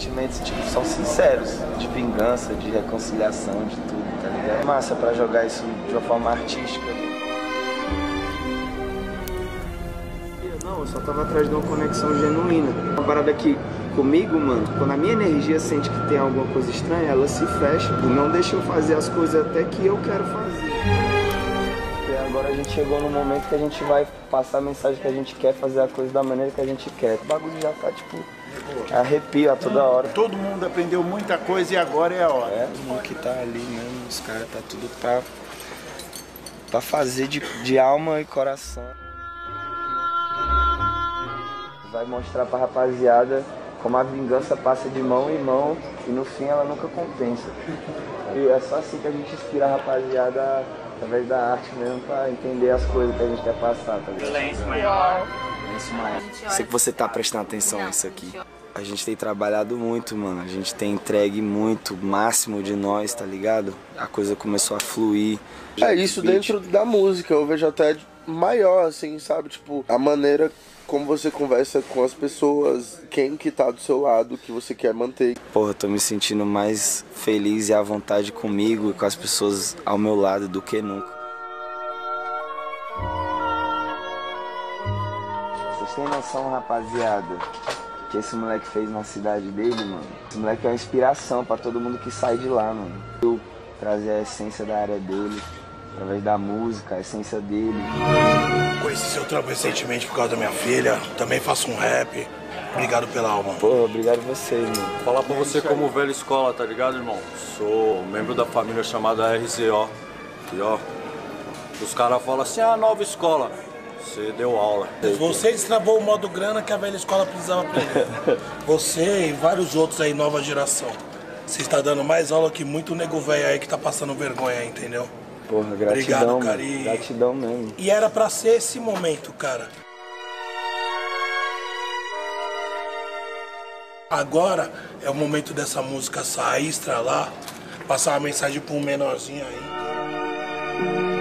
sentimentos tipo, são sinceros, de vingança, de reconciliação, de tudo, tá ligado? É massa pra jogar isso de uma forma artística. Não, eu só tava atrás de uma conexão genuína. Uma parada que comigo, mano, quando a minha energia sente que tem alguma coisa estranha, ela se fecha e não deixa eu fazer as coisas até que eu quero fazer. Agora a gente chegou no momento que a gente vai passar a mensagem que a gente quer, fazer a coisa da maneira que a gente quer. O bagulho já tá, tipo, arrepio a toda hora. Todo mundo aprendeu muita coisa e agora é a hora. É, todo mundo que tá ali mesmo, os caras tá tudo pra, pra fazer de, de alma e coração. Vai mostrar pra rapaziada como a vingança passa de mão em mão e no fim ela nunca compensa. E é só assim que a gente inspira a rapaziada através da arte mesmo pra entender as coisas que a gente quer passar, tá ligado? Silêncio maior. Silêncio maior. Sei que você tá prestando atenção nisso aqui. A gente tem trabalhado muito, mano. A gente tem entregue muito, o máximo de nós, tá ligado? A coisa começou a fluir. É isso dentro da música, eu vejo até maior, assim, sabe? Tipo, a maneira como você conversa com as pessoas, quem que tá do seu lado, que você quer manter. Porra, tô me sentindo mais feliz e à vontade comigo e com as pessoas ao meu lado do que nunca. Vocês têm noção, rapaziada, que esse moleque fez na cidade dele, mano? Esse moleque é uma inspiração pra todo mundo que sai de lá, mano. Eu trazer a essência da área dele, através da música, a essência dele. Conheci seu trampo recentemente por causa da minha filha. Também faço um rap. Obrigado pela alma. Pô, obrigado a vocês, mano. Falar pra você como velho escola, tá ligado, irmão? Sou membro da família chamada RZO. E ó, os caras falam assim, ah, nova escola. Você deu aula. Você destravou o modo grana que a velha escola precisava aprender. Você e vários outros aí, nova geração. Você está dando mais aula que muito nego velho aí que tá passando vergonha, entendeu? Porra, gratidão, Obrigado, cara. E- Gratidão mesmo. E era pra ser esse momento, cara. Agora é o momento dessa música sair, estralar, passar uma mensagem um menorzinho aí.